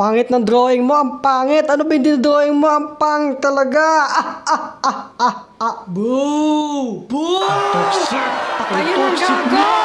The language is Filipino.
pangit ng drawing mo, ang pangit. Ano ba yung drawing mo? Ang pang talaga. Ah, ah, ah, ah, ah. Boo! Boo! Toxic! Patayin ang gago!